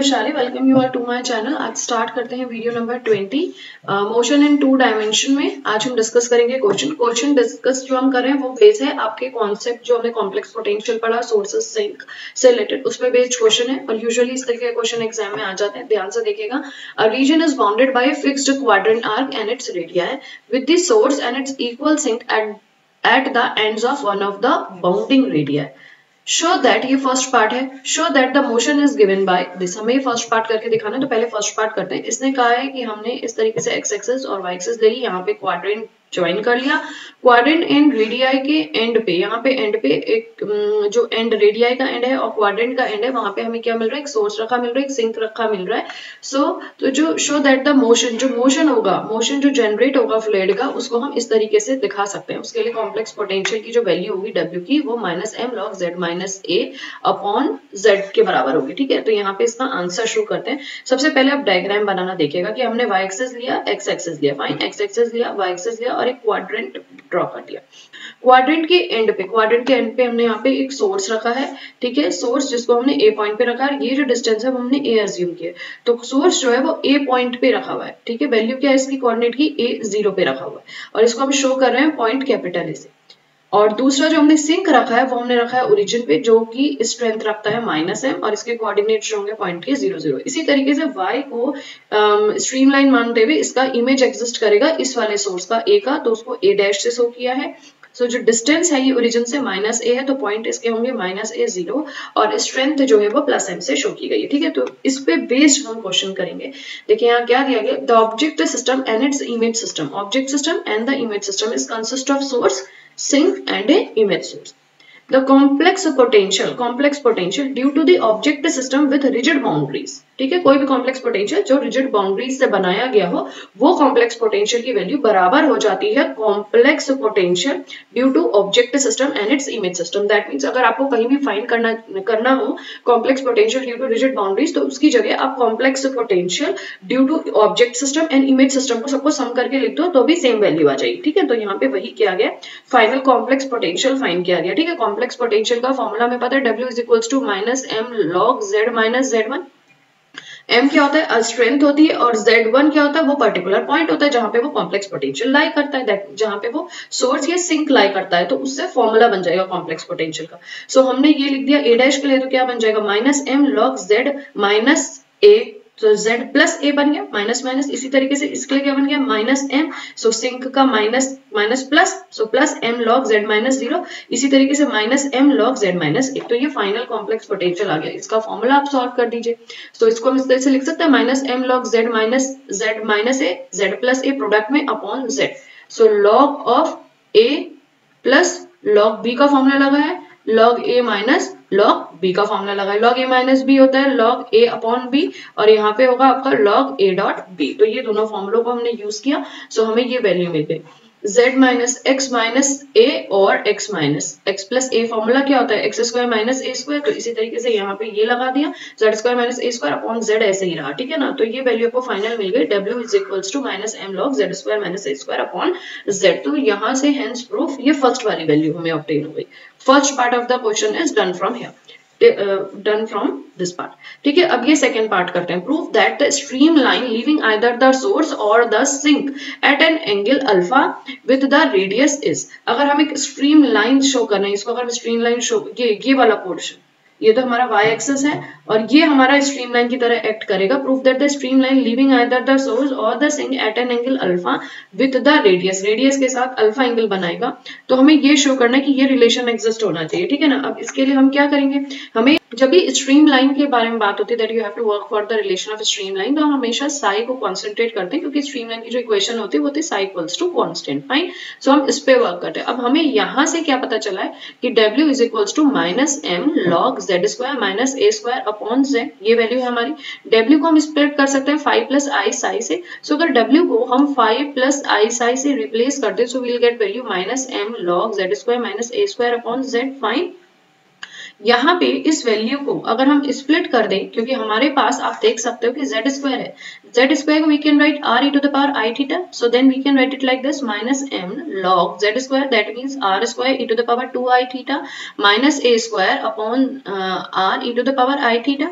Vaishali welcome you all to my channel आज start करते हैं video number 20 motion in two dimension में आज हम डिस्कस करेंगे क्वेश्चन क्वेश्चन डिस्कस जो हम कर रहे हैं, वो बेस है आपके कॉन्सेप्ट जो हमने कॉम्प्लेक्स पोटेंशियल पढ़ा सोर्सेस सिंक से रिलेटेड उसमें बेस्ड क्वेश्चन है और यूजुअली इस तरीके के क्वेश्चन एग्ज़ाम में आ जाते हैं, ध्यान से देखिएगा. A region is bounded by fixed quadrant arc and its radii है with the source and its equal sink at at the ends of one of the bounding radii show that ये first part है. Show that the motion is given by this हमें first part करके दिखाना है तो पहले first part करते हैं। इसने कहा है कि हमने इस तरीके से एक्स एक्सेस और वाई एक्सेस ले ली, यहाँ पे क्वाड्रेंट ज्वाइन कर लिया। क्वाड्रेंट एंड रेडियाई के एंड पे यहाँ पे एंड पे एक जो एंड रेडियाई का एंड है और क्वाड्रेंट का एंड है वहाँ पे हमें क्या मिल रहा है? एक सोर्स रखा मिल रहा है एक सिंक रखा मिल रहा है। सो so, तो जो शो दैट द मोशन जो मोशन होगा मोशन जो जनरेट होगा फ्लूइड का उसको हम इस तरीके से दिखा सकते हैं। उसके लिए कॉम्प्लेक्स पोटेंशियल की जो वैल्यू होगी डब्ल्यू की वो minus M log Z minus A upon Z के बराबर होगी ठीक है? तो यहाँ पे इसका आंसर शुरू करते हैं। सबसे पहले आप डायग्राम बनाना देखिएगा कि हमने वाई एक्सेस लिया एक्स एक्सेस लिया फाइन एक्स एक्सेस लिया वाई एक्सेस लिया और एक क्वाड्रेंट ड्रॉ कर दिया। क्वाड्रेंट के एंड पे क्वाड्रेंट के एंड पे हमने यहाँ पे एक सोर्स रखा है, ठीक है? सोर्स जिसको हमने ए पॉइंट पे रखा है ये जो डिस्टेंस है वो हमने ए एज्यूम किया तो सोर्स जो है वो ए पॉइंट पे रखा हुआ है, ठीक है? वैल्यू क्या है इसकी? कोऑर्डिनेट की ए ज़ीरो पे रखा हुआ है। और इसको हम शो कर रहे हैं पॉइंट कैपिटल ए से। और दूसरा जो हमने सिंक रखा है वो हमने रखा है ओरिजिन पे जो कि स्ट्रेंथ रखता है माइनस एम और इसके कोऑर्डिनेट जो होंगे पॉइंट के ज़ीरो ज़ीरो इसी तरीके से वाई को स्ट्रीमलाइन um, मानते हुए इसका इमेज एग्जिस्ट करेगा इस वाले सोर्स का ए का तो उसको ए डैश से शो किया है। सो so, जो डिस्टेंस है ये ओरिजिन से माइनस ए है तो पॉइंट इसके होंगे माइनस ए ज़ीरो और स्ट्रेंथ जो है वो प्लस एम से शो की गई है ठीक है? तो इस पे बेस्ड हम क्वेश्चन करेंगे। देखिए यहाँ क्या दिया गया the object system and its image system object system and the image system is consist of source sink and a image source. The complex potential, complex potential due to the object system with rigid boundaries ठीक है? कोई भी complex potential जो rigid boundaries से बनाया गया हो, वो कॉम्प्लेक्स पोटेंशियल की वैल्यू बराबर हो जाती है complex potential due to object system and its image system that means अगर आपको कहीं भी फाइंड करना करना हो complex potential due to rigid boundaries तो उसकी जगह आप complex potential due to object system and image system को सबको सम करके लिख दो तो भी सेम वैल्यू आ जाएगी। ठीक है? तो यहाँ पे वही किया गया। फाइनल कॉम्प्लेक्स पोटेंशियल फाइन किया गया। ठीक है? कॉम्प्लेक्स पोटेंशियल का फॉर्मुला में पता है W is equals to minus M log Z minus Z one M क्या होता है? स्ट्रेंथ होती है और जेड वन क्या होता है? वो पर्टिकुलर पॉइंट होता है जहाँ पे वो कॉम्प्लेक्स पोटेंशियल लाई करता है। जहाँ पे वो सोर्स या सिंक लाई करता है तो उससे फॉर्मूला बन जाएगा कॉम्प्लेक्स पोटेंशियल का। सो so, हमने ये लिख दिया ए डैश के लिए तो क्या बन जाएगा? Minus M log Z minus A तो z प्लस ए बन गया माइनस माइनस इसी तरीके से इसके लिए क्या बन गया माइनस एम सो सिंक का minus minus plus so plus M log Z minus zero इसी तरीके से minus M log Z minus एक। तो ये फाइनल कॉम्प्लेक्स पोटेंशियल आ गया, इसका फॉर्मूला आप सॉल्व कर दीजिए। तो इसको हम इस तरह से लिख सकते हैं minus M log Z minus Z minus A Z plus A product में upon Z so log of A plus log B का फॉर्मूला लगा है log A minus log B का फॉर्मूला लगा लॉग ए माइनस बी होता है log ए upon B और यहाँ पे होगा आपका लॉग ए डॉट बी तो ये दोनों फॉर्मुलों को हमने यूज़ किया सो हमें ये वैल्यू मिल गई। Z minus X minus A और x minus X plus A formula क्या होता है? X square minus A square तो इसी तरीके से यहाँ पे ये लगा दिया, z square minus A square upon z ऐसे ही रहा, ठीक है ना? तो ये वैल्यू आपको फाइनल मिल गई, w is equals to minus M log Z square minus A square upon z तो यहाँ से हेंस प्रूफ ये फ़र्स्ट वाली वैल्यू हमें ऑप्टेन हो गई। First part of the question is done from here done from this part ठीक है, अब ये सेकेंड पार्ट करते हैं. Proof that the stream line leaving either the source और the sink at an angle alpha with the radius is अगर हम एक स्ट्रीम लाइन शो कर रहे हैं, इसको अगर स्ट्रीम लाइन शो ये ये वाला पोर्शन ये तो हमारा y एक्सेस है और ये हमारा स्ट्रीम लाइन की तरह एक्ट करेगा proof that the streamline leaving either the source और the sink at an angle alpha with the radius radius के साथ अल्फ़ा एंगल बनाएगा। तो हमें ये शो करना है कि ये रिलेशन एग्जिस्ट होना चाहिए, ठीक है ना? अब इसके लिए हम क्या करेंगे? हमें जब भी स्ट्रीम लाइन के बारे में बात होती है that you have to work for the relation of stream line तो हम हमेशा साई को कॉन्सेंट्रेट करते हैं, क्योंकि स्ट्रीम लाइन की जो इक्वेशन होती है, वो होती है psi equals to constant fine so हम इस पे वर्क करते हैं। अब हमें यहाँ से क्या पता चला है कि W is equals to minus M log Z square minus A square upon Z ये वैल्यू है हमारी। डब्ल्यू को हम स्प्लिट कर सकते हैं फाइव प्लस आई साई से। सो अगर डब्ल्यू को हम फाइव प्लस आई साई से रिप्लेस करते हैं so will get value minus M log Z square minus A square upon Z fine यहाँ पे इस वैल्यू को अगर हम स्प्लिट कर दें, क्योंकि हमारे पास आप देख सकते हो कि जेड स्क्वायर है। Z square we can write R E to the power I theta so then we can write it like this minus M log Z square that means R square E to the power two I theta minus A square upon R into to the power I theta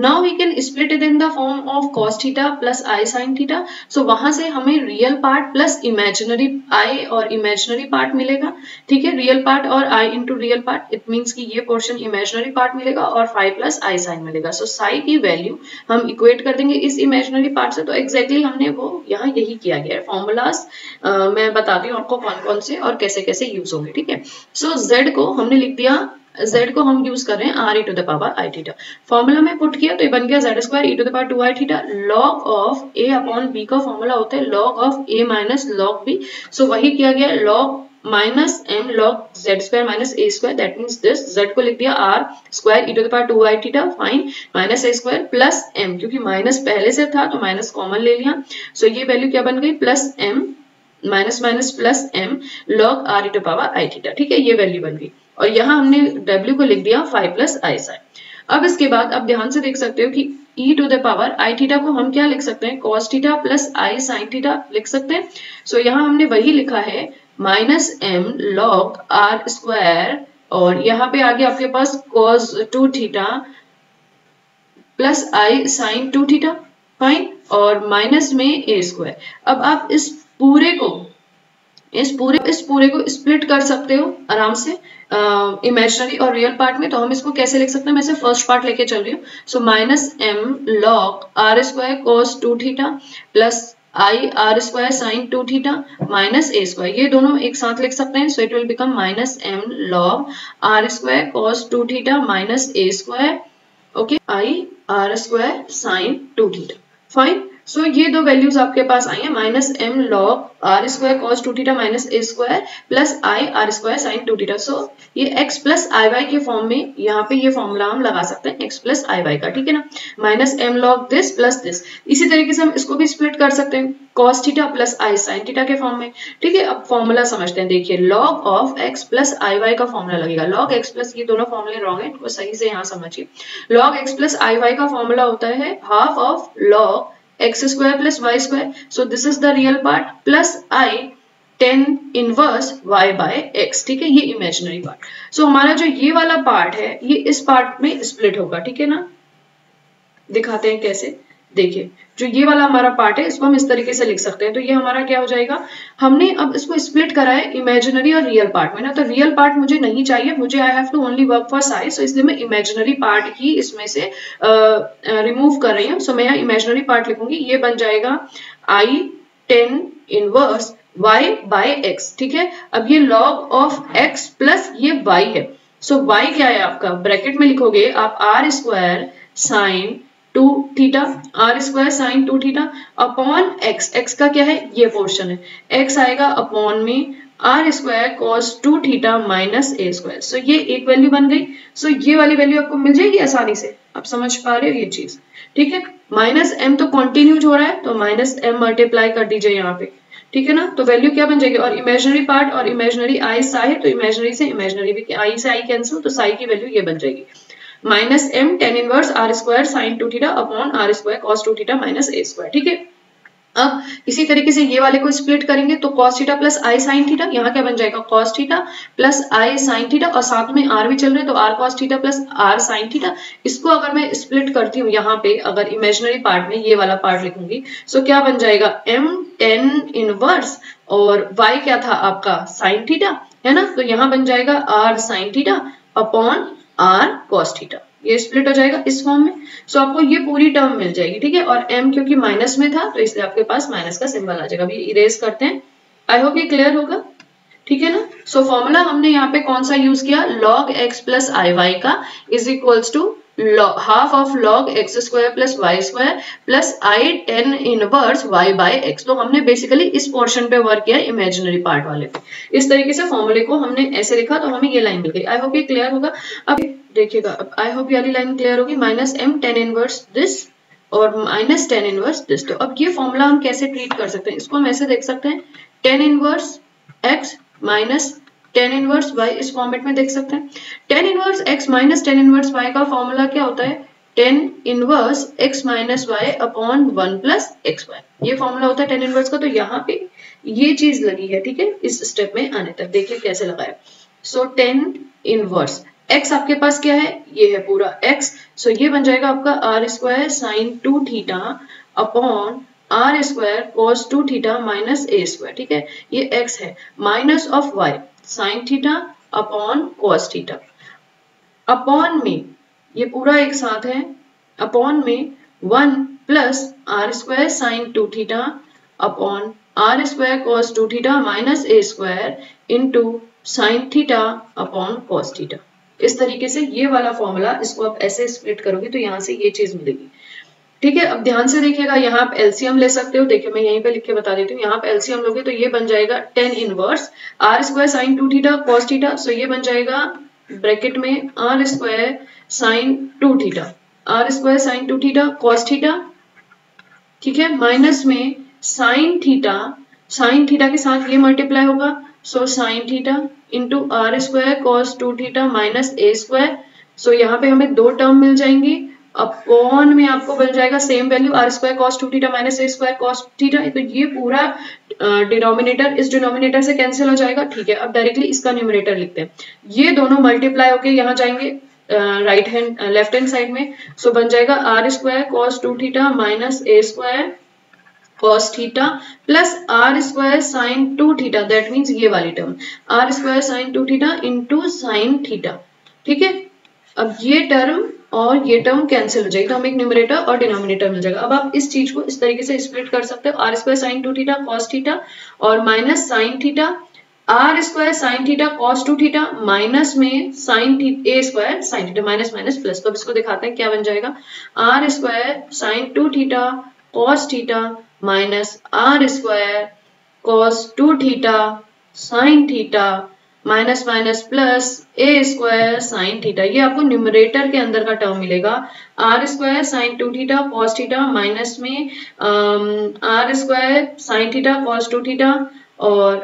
now we can split it in the form of cos theta plus I sine theta so वहाँ से हमें real part plus imaginary I और imaginary part मिलेगा। ठीक है? Real part और I into real part it means कि ये पोर्शन इमेजिनरी पार्ट मिलेगा और फाइव प्लस आई साइन मिलेगा। सो so, साई की वैल्यू हम इक्वेट कर देंगे इस इमेजिनरी पार्ट से। तो एग्जैक्टली exactly हमने वो यहाँ यही किया गया है। फॉर्मूलाज मैं बताती हूँ आपको कौन कौन से और कैसे कैसे यूज़ होंगे। ठीक है? सो so, जेड को हमने लिख दिया z को हम यूज़ कर रहे हैं R E to the power I theta formula में पुट किया तो ये बन गया Z square E to the power two I theta log of A upon B का फॉर्मूला होता है log of A minus log B so वही किया गया log minus M log Z square minus A square that means this Z को लिख दिया R square E to the power two I theta fine minus A square plus M क्योंकि minus पहले से था तो माइनस कॉमन ले लिया। सो so, ये वैल्यू क्या बन गई? Plus M minus minus plus M log R E to power I theta ठीक है, ये वैल्यू बन गई। और यहाँ हमने W को लिख दिया फाइव प्लस आई साइन अब इसके बाद आप ध्यान से देख सकते हो कि e to the power I theta को हम क्या लिख सकते हैं? cos theta plus I sine theta लिख सकते हैं? सो so, यहाँ हमने वही लिखा है minus M log R square और यहाँ पे आगे आपके पास cos two theta plus I sine two theta fine और माइनस में ए स्क्वायर अब आप इस पूरे को इस पूरे इस पूरे को स्प्लिट कर सकते हो आराम से। इमेजनरी uh, और रियल पार्ट में तो हम इसको कैसे लिख सकते हैं? मैं से फ़र्स्ट पार्ट लेके चल रही हूँ। So minus M log R square cos two theta plus I R square sine two theta minus A square ये दोनों एक साथ लिख सकते हैं so it will become minus M log R square cos two theta minus A square okay I R square sine two theta fine so so, ये दो values आपके पास आई है minus M log R square cos two theta minus a square plus i r square sine two theta so ये x plus i y के form में यहाँ पे ये फॉर्मूला हम लगा सकते हैं एक्स प्लस आई वाई का ठीक है ना? Minus m log this plus this इसी तरीके से हम इसको भी स्प्लिट कर सकते हैं cos theta plus i sine theta के फॉर्म में ठीक है? अब फॉर्मूला समझते हैं देखिए log of x plus i y का फॉर्मूला लगेगा। लॉग एक्स प्लस ये दोनों फॉर्मूले रॉन्ग है इनको सही से यहाँ समझिए। Log x plus i y का फॉर्मूला होता है half of log x square plus y square. So, this is the real part. Plus i tan inverse y by x. ठीक है? ये इमेजिनरी पार्ट सो हमारा जो ये वाला पार्ट है, ये इस पार्ट में स्प्लिट होगा, ठीक है ना? दिखाते हैं कैसे? देखिए जो ये वाला हमारा पार्ट है इसको हम इस तरीके से लिख सकते हैं। तो ये हमारा क्या हो जाएगा? हमने अब इसको स्प्लिट करा है इमेजिनरी और रियल पार्ट में ना। तो रियल पार्ट मुझे नहीं चाहिए मुझे I have to only work for psi so इसलिए मैं इमेजिनरी पार्ट ही इसमें से रिमूव कर रही हूँ। सो मैं यहाँ इमेजिनरी पार्ट लिखूँगी। ये बन जाएगा i tan inverse y by x ठीक है? अब ये log ऑफ़ x प्लस ये y है। सो so, y क्या है आपका? ब्रैकेट में लिखोगे आप r square sine two theta r square sine two theta upon x x का क्या है? ये पोर्शन है। एक्स आएगा अपॉन में r square cos two theta minus a square so ये एक वैल्यू बन गई। सो so, ये वाली वैल्यू आपको मिल जाएगी आसानी से। आप समझ पा रहे हो ये चीज़। ठीक है? माइनस एम तो कॉन्टिन्यूज हो रहा है तो माइनस एम मल्टीप्लाई कर दीजिए यहाँ पे। ठीक है ना? तो वैल्यू क्या बन जाएगी? और इमेजनरी पार्ट और इमेजनरी आई साई है तो इमेजनरी से इमेजनरी भी आई से आई कैंसिल तो साई की वैल्यू ये बन जाएगी। Minus m tan inverse r square sine two theta upon r square cos two theta minus a square, ठीक है? अब इसी तरीके से ये वाले को स्प्लिट करेंगे तो cos theta plus i sine theta, यहाँ क्या बन जाएगा? cos theta plus i sine theta और साथ में r भी चल रहे तो r cos theta plus r sine theta, इसको अगर मैं स्प्लिट करती हूँ यहाँ पे, अगर इमेजिनरी पार्ट में ये वाला पार्ट लिखूँगी सो क्या बन जाएगा? M टेन इनवर्स और y क्या था आपका? साइन थीटा, है ना? तो यहाँ बन जाएगा r sine theta upon r cos theta ये स्प्लिट हो जाएगा इस फॉर्म में। सो आपको ये पूरी टर्म मिल जाएगी ठीक है? और एम क्योंकि माइनस में था तो इसलिए आपके पास माइनस का सिंबल आ जाएगा। अभी इरेज करते हैं। आई होप ये क्लियर होगा। ठीक है ना? सो so, फॉर्मूला हमने यहाँ पे कौन सा यूज़ किया? Log x plus i y का is equals to half of log x square plus y square plus i tan inverse y by x तो हमने बेसिकली इस पोर्शन पे वर्क किया इमेजिनरी पार्ट वाले पे। इस तरीके से फॉर्मूले को हमने ऐसे लिखा तो हमें ये लाइन मिल गई। आई होप ये क्लियर होगा। अब देखिएगा, अब आई होप ये लाइन क्लियर होगी। Minus m tan inverse this और माइनस टेन इनवर्स दिस तो अब ये फॉर्मूला हम कैसे ट्रीट कर सकते हैं? इसको हम ऐसे देख सकते हैं। Tan inverse x minus tan inverse y इस फॉर्मेट में देख सकते हैं। Tan inverse x minus tan inverse y का फॉर्मूला क्या होता है? Tan inverse x minus y upon one plus x y ये फॉर्मूला होता है टेन इनवर्स का तो यहाँ पे ये चीज़ लगी है, ठीक है? इस स्टेप में आने तक। देखिए कैसे लगाए सो टेन इनवर्स एक्स आपके पास क्या है? ये है पूरा एक्स सो ये बन जाएगा आपका r square sine two theta upon r square cos two theta minus a square ठीक है? ये एक्स है। Minus of y sine theta upon cos theta upon में, ये पूरा एक साथ है अपॉन में one plus r square sine two theta upon r square cos two theta minus a square into sine theta upon cos theta इस तरीके से ये वाला फॉर्मूला इसको आप ऐसे स्प्लिट करोगे तो यहाँ से ये चीज़ मिलेगी। ठीक है, अब ध्यान से देखिएगा, यहाँ आप एलसीएम ले सकते हो। देखिए, मैं यहीं पे लिख के बता देती हूँ। यहाँ पे एलसीएम लोगे तो ये बन जाएगा tan inverse r square sine two theta cos theta so ये बन जाएगा ब्रैकेट में r square sine two theta r square sine two theta cos theta ठीक है माइनस में साइन थीटा साइन थीटा के साथ ये मल्टीप्लाई होगा। So sine theta into r square cos two theta minus a square so यहाँ पे हमें दो टर्म मिल जाएँगी। अपॉन में आपको बन जाएगा same value r square cos two theta minus a square cos theta तो ये पूरा डिनोमिनेटर इस डिनोमिनेटर से कैंसिल हो जाएगा। ठीक है, अब डायरेक्टली इसका न्यूमिनेटर लिखते हैं। ये दोनों मल्टीप्लाई होके यहाँ जाएँगे right hand left hand side में। सो so, बन जाएगा r square cos two theta minus a square cos theta plus r square sine two theta that means ये वाली term r square sine two theta into sine theta ठीक है, अब ये term और ये टर्म कैंसिल हो जाएगी। तो हमें एक न्यूमरेटर और डिनोमिनेटर मिल जाएगा। अब आप इस चीज़ को इस तरीके से स्प्लिट कर सकते हो। R square sine two theta cos theta और minus sine theta r square sine theta cos two theta minus में sine a square sine theta minus minus plus तो अब इसको दिखाते हैं क्या बन जाएगा। R square sine two theta cos theta minus r square cos two theta sine theta minus minus plus a square sine theta. ये आपको न्यूमरेटर के अंदर का टर्म मिलेगा। R square sine two theta cos theta minus में r square sine theta cos two theta और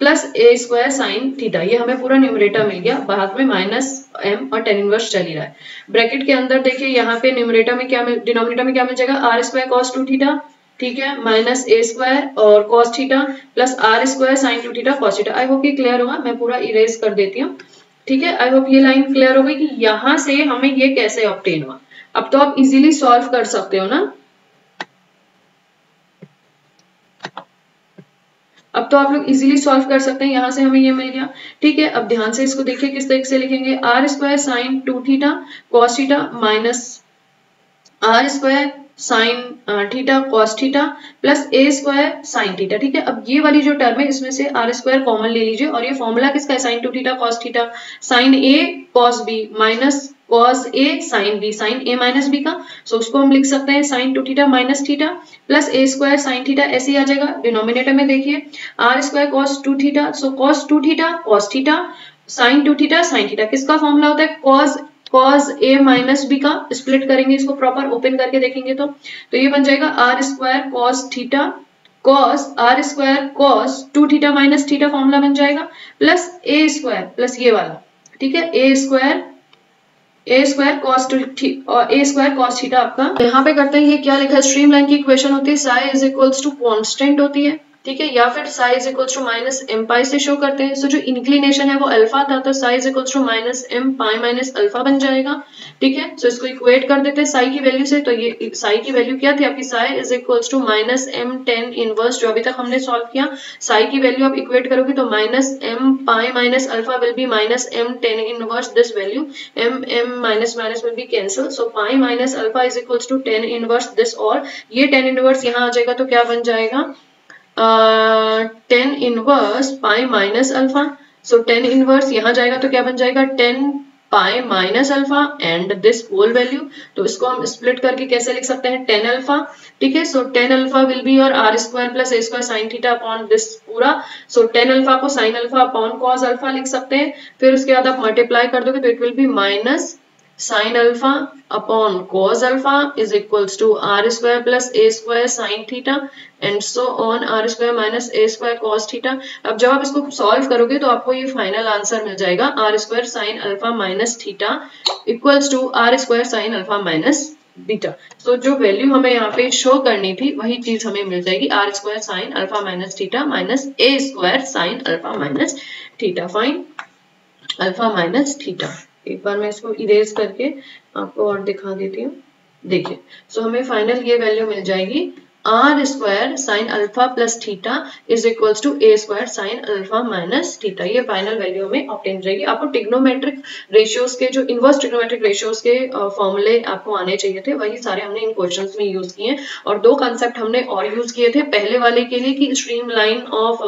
plus a square sine theta. ये हमें पूरा न्यूमरेटर मिल गया। बाद में माइनस एम और टेन इनवर्स चल ही रहा है। ब्रैकेट के अंदर देखिए, यहाँ पे न्यूमरेटर में क्या डिनोमिनेटर में क्या मिल जाएगा? R square cos two theta. ठीक है? माइनस ए स्क्वायर और cos theta plus r square sine two theta cos theta. I hope ये क्लियर होगा मैं पूरा इरेज कर देती हूँ। ठीक है? आई होप ये लाइन क्लियर हो गई कि यहाँ से हमें ये कैसे ऑप्टेन हुआ। अब तो आप इजीली सॉल्व कर सकते हो ना? अब तो आप लोग इजीली सॉल्व कर सकते हैं। यहाँ से हमें ये मिल गया। ठीक है? अब ध्यान से इसको देखिए, किस तरीके से लिखेंगे। R square sine two theta cos theta minus r square sine theta, cos theta, plus a square, sine theta, ठीक है? अब ये वाली जो टर्म है, इसमें से आर स्क्वायर कॉमन ले लीजिए। और ये फॉर्मूला किसका है? Sine two theta, cos theta. Sine a, cos b, minus cos a, sine b. Sine a minus b का। सो उसको हम लिख सकते हैं, sine two theta minus theta, plus a square sine theta, ऐसे ही आ जाएगा। डिनोमिनेटर में देखिए, r square cos two theta so cos two theta, cos theta, sine two theta, sine theta. किसका फॉर्मूला होता है? Cos cos a minus b का स्प्लिट करेंगे इसको प्रॉपर ओपन करके देखेंगे तो तो ये बन जाएगा r square cos theta cos r square cos two theta minus theta formula बन जाएगा प्लस ए स्क्वायर प्लस ये वाला, ठीक है? A square a square cos और ए स्क्वायर कॉस थीटा आपका। यहाँ पे करते हैं, ये क्या लिखा है? स्ट्रीम की इक्वेशन होती है psi is equals to constant होती है। ठीक है, या फिर psi equals to minus m pi से शो करते हैं। सो जो इंक्लिनेशन है वो अल्फ़ा था तो psi equals to minus m pi minus alpha बन जाएगा। ठीक है सो इसको इक्वेट कर देते हैं साई की वैल्यू से। तो ये साई की वैल्यू क्या थी? आपकी psi is equals to minus m tan inverse जो अभी तक हमने सॉल्व किया साई की वैल्यू आप इक्वेट करोगे तो minus m pi minus alpha will be minus m tan inverse this value m m minus minus will be cancel so pi minus alpha is equals to tan inverse this और ये ten inverse यहाँ आ जाएगा तो क्या बन जाएगा? Tan inverse pi minus alpha so tan inverse यहाँ जाएगा तो क्या बन जाएगा? Tan pi minus alpha and this whole value तो इसको हम स्प्लिट करके कैसे लिख सकते हैं? टेन अल्फ़ा ठीक है? So tan alpha will be और r square plus a square sine theta upon this पूरा. सो टेन अल्फ़ा को sine alpha upon cos alpha लिख सकते हैं. फिर उसके बाद आप मल्टीप्लाई कर दोगे तो it will be minus sin alpha upon cos alpha is equals to r square plus a square sin theta and so on r square minus a square cos theta अब जब आप इसको सॉल्व करोगे तो आपको ये फाइनल आंसर मिल जाएगा r square sin alpha minus theta equals to r square sin alpha minus beta तो जो वैल्यू हमें यहाँ पे शो करनी थी वही चीज़ हमें मिल जाएगी r square sine alpha minus theta minus a square sine alpha minus theta sine alpha minus theta एक बार मैं इसको इरेज करके आपको और दिखा देती हूँ। देखिए सो हमें फाइनल ये वैल्यू मिल जाएगी r square sine alpha plus theta is equals to a square sine alpha minus theta ये फाइनल वैल्यू में ऑप्टेन रहेगी आपको टिग्नोमेट्रिक रेशियोज के, जो इनवर्स टिग्नोमेट्रिक रेशियोज के फॉर्मूले आपको आने चाहिए थे, वही सारे हमने इन क्वेश्चंस में यूज़ किए और दो कंसेप्ट हमने और यूज़ किए थे। पहले वाले के लिए कि stream line of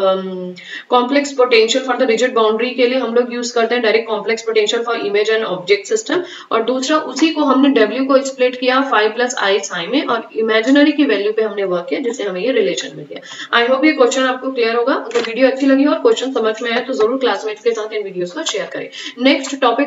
complex potential for the rigid boundary के लिए हम लोग यूज़ करते हैं direct complex potential for image and object system और दूसरा, उसी को हमने डब्ल्यू को स्प्लिट किया फाइव प्लस आई साई में। और इमेजिनरी की वैल्यू पे हमने वर्क किया जिससे हमें ये रिलेशन मिल गया। आई होप ये क्वेश्चन आपको क्लियर होगा। अगर वीडियो अच्छी लगी और क्वेश्चन समझ में आए तो ज़रूर क्लासमेट्स के साथ इन वीडियोस को शेयर करें। Next topic